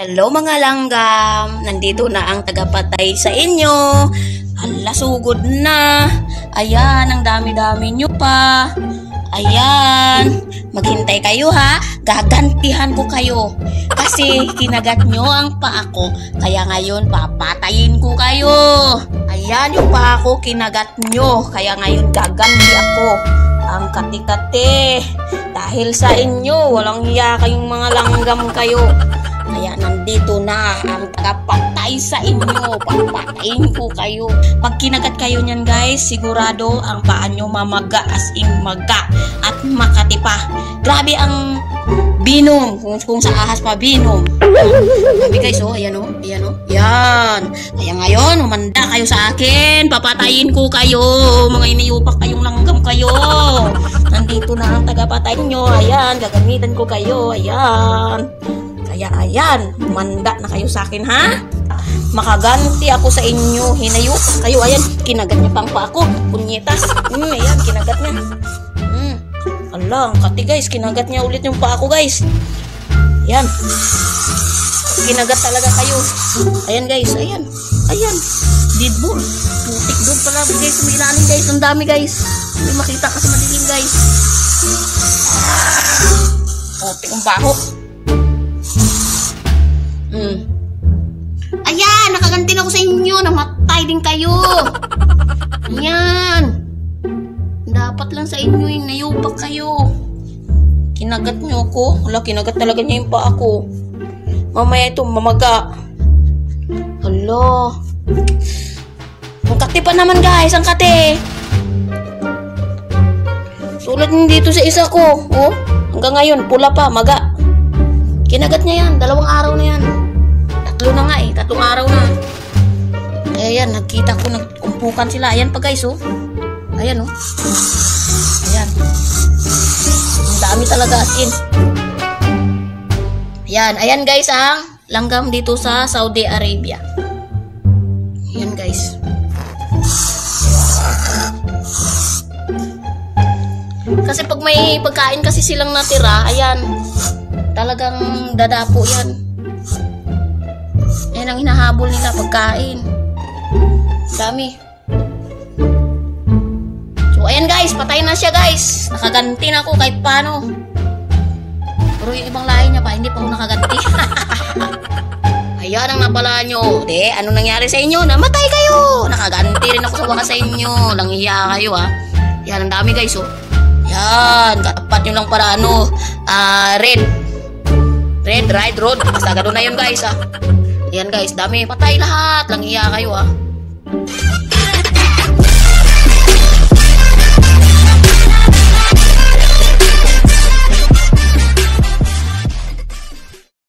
Hello mga langgam! Nandito na ang tagapatay sa inyo. Hala, sugod na. Ayan, ang dami-dami nyo pa. Ayan, maghintay kayo ha. Gagantihan ko kayo. Kasi kinagat nyo ang paa ko. Kaya ngayon, papatayin ko kayo. Ayan yung paa ko, kinagat nyo. Kaya ngayon, gaganti ako. Ang kati-kati. Dahil sa inyo, walang hiya kayong mga langgam kayo. Kaya nandito na ang tagapatay sa inyo. Papatayin ko kayo. Pag kinagat kayo niyan guys, sigurado ang paa nyo mamaga as in maga at makati pa. Grabe ang binom. Kung, kung sa ahas pa binom. Grabe guys, oh. Ayan oh. Ayan oh. Yan. Kaya ngayon, umanda kayo sa akin. Papatayin ko kayo. Mga iniyupak kayong langgam kayo. Nandito na ang tagapatay nyo. Ayan, gagamitan ko kayo. Ayan. Kaya ayan, manda na kayo sa akin ha. Makaganti ako sa inyo. Hinayo kayo. Ayan, kinagat niya pang pa ako. Punyetas. Hmm, ayan, kinagat niya. Hmm. Ala, ang kati guys. Kinagat niya ulit yung pa ako guys. Ayan. Kinagat talaga kayo. Ayan guys, ayan. Ayan. Dead ball. Putik doon pala guys. Umilalim guys. Ang dami guys. Hindi makita kasi madilim guys. Putik ang baho. Din kayo. Ayan. Dapat lang sa inyo yung nayupak kayo. Kinagat nyo ako. Wala, kinagat talaga niya yung paa ko. Mamaya ito, mamaga. Hala. Ang kati pa naman guys, ang kati. Sulat din dito sa isa ko. Oh, hanggang ngayon, pula pa, maga. Kinagat niya yan. Dalawang araw na yan. Nagkita ko, nagkumpukan sila. Ayan pa guys, oh. Ayan, oh. Ayan. Ang dami talaga as. Ayan, ayan guys, ang langgam dito sa Saudi Arabia. Ayan guys. Kasi pag may pagkain kasi silang natira, ayan, talagang dadapo yan. Yan ang hinahabol nila, pagkain. Dami. So, ayan guys, patay na siya guys. Nakaganti na ako kahit paano. Pero yung ibang lahi niya pa, hindi pa ako nakaganti. ayan ang napala nyo. De, ano nangyari sa inyo? Namatay kayo! Nakaganti rin ako sa wakas sa inyo. Langhiya kayo ha. Yan, ang dami guys oh. Yan, katapat nyo lang para ano, ah, red. Red, right, road. Basta ganun na yun guys ah. Yan guys, dami. Patay lahat. Lang iya kayo ah.